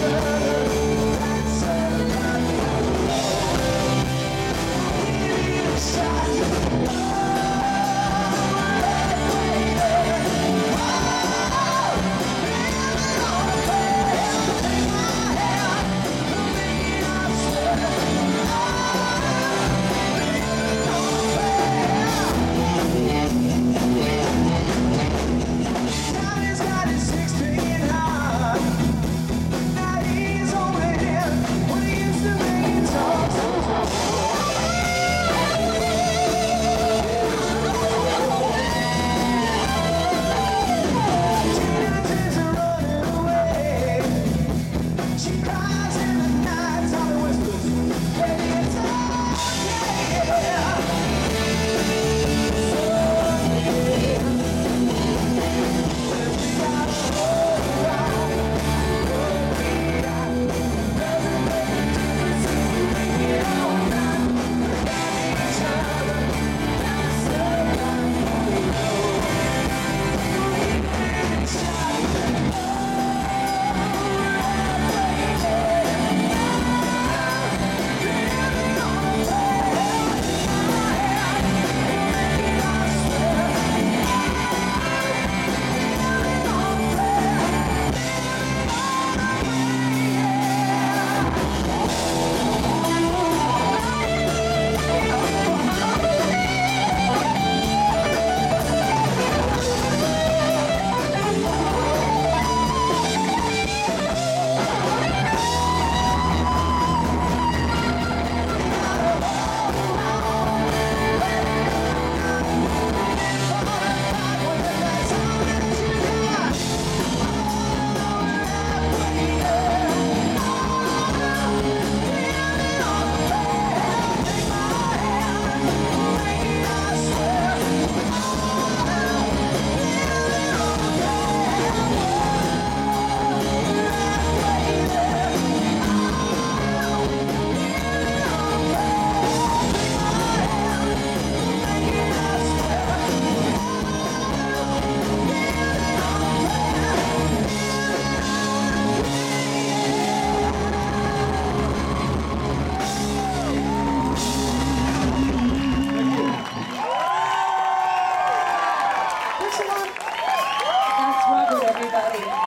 return.